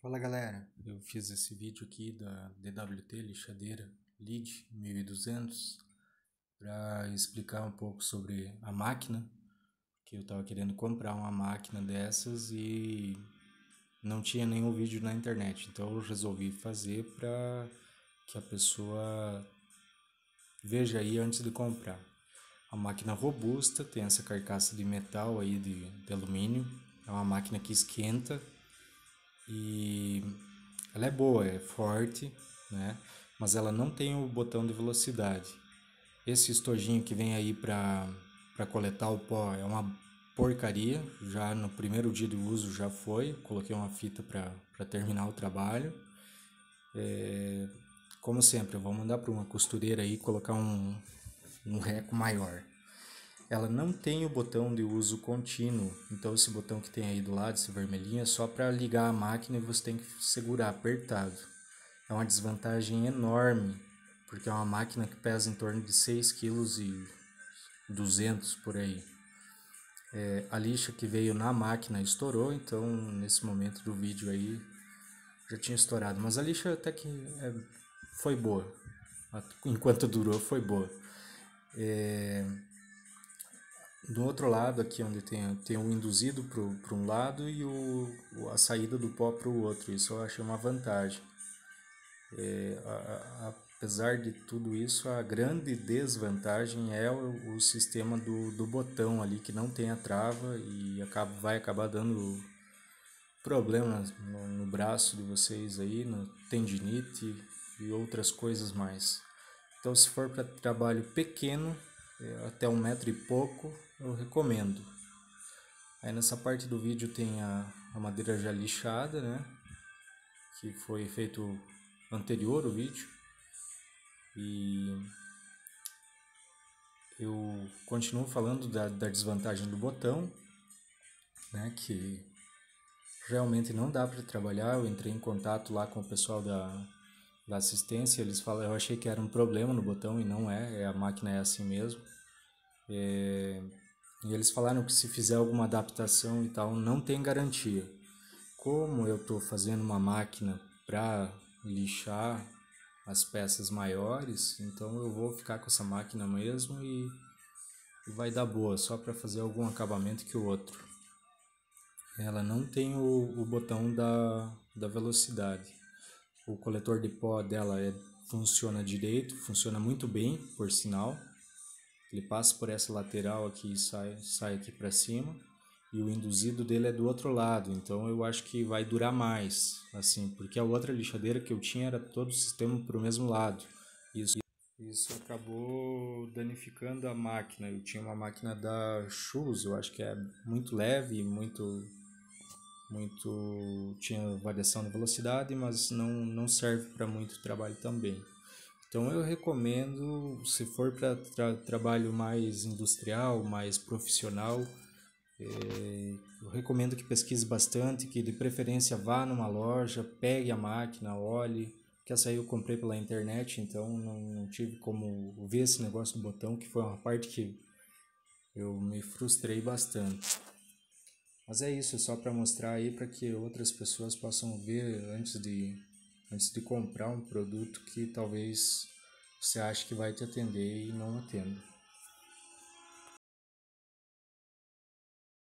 Fala galera, eu fiz esse vídeo aqui da DWT lixadeira LID 1200 para explicar um pouco sobre a máquina, que eu estava querendo comprar uma máquina dessas e não tinha nenhum vídeo na internet, então eu resolvi fazer para que a pessoa veja aí antes de comprar. A máquina robusta tem essa carcaça de metal aí de, de alumínio, é uma máquina que esquenta e ela é boa, é forte, né? Mas ela não tem o botão de velocidade. Esse estojinho que vem aí para coletar o pó é uma porcaria. Já no primeiro dia de uso já foi. Coloquei uma fita para terminar o trabalho. É, como sempre, eu vou mandar para uma costureira aí colocar um, um reco maior ela não tem o botão de uso contínuo. Então esse botão que tem aí do lado, esse vermelhinho, é só para ligar a máquina e você tem que segurar apertado. É uma desvantagem enorme, porque é uma máquina que pesa em torno de 6 kg e 200 por aí. É, a lixa que veio na máquina estourou, então nesse momento do vídeo aí já tinha estourado. Mas a lixa até que é, foi boa. Enquanto durou, foi boa. É, do outro lado aqui onde tem, tem o induzido para um lado e o, a saída do pó para o outro, isso eu achei uma vantagem. É, a, a, apesar de tudo isso, a grande desvantagem é o, o, sistema do, do botão ali que não tem a trava e acaba, vai acabar dando problema no, no braço de vocês aí, no tendinite e outras coisas mais. Então se for para trabalho pequeno, até um metro e pouco, eu recomendo. Aí nessa parte do vídeo tem a, a madeira já lixada, né? Que foi feito anterior o vídeo. E eu continuo falando da, da desvantagem do botão, né? Que realmente não dá para trabalhar. Eu entrei em contato lá com o pessoal da, da assistência, eles falam, eu achei que era um problema no botão e não é, é a máquina é assim mesmo. É, e eles falaram que se fizer alguma adaptação e tal, não tem garantia. Como eu estou fazendo uma máquina para lixar as peças maiores, então eu vou ficar com essa máquina mesmo e, e vai dar boa, só para fazer algum acabamento que o outro. Ela não tem o, o botão da, da velocidade. O coletor de pó dela é, funciona direito, funciona muito bem, por sinal. Ele passa por essa lateral aqui e sai, sai aqui para cima. E o induzido dele é do outro lado, então eu acho que vai durar mais, assim, porque a outra lixadeira que eu tinha era todo o sistema para o mesmo lado. Isso, isso acabou danificando a máquina. Eu tinha uma máquina da Shoes, eu acho que é muito leve, muito muito tinha variação de velocidade, mas não não serve para muito trabalho também. Então eu recomendo, se for para tra trabalho mais industrial, mais profissional, é, eu recomendo que pesquise bastante, que de preferência vá numa loja, pegue a máquina, olhe, que essa aí eu comprei pela internet, então não, não tive como ver esse negócio do botão, que foi uma parte que eu me frustrei bastante. Mas é isso, é só para mostrar aí para que outras pessoas possam ver antes de antes de comprar um produto que talvez você ache que vai te atender e não atenda.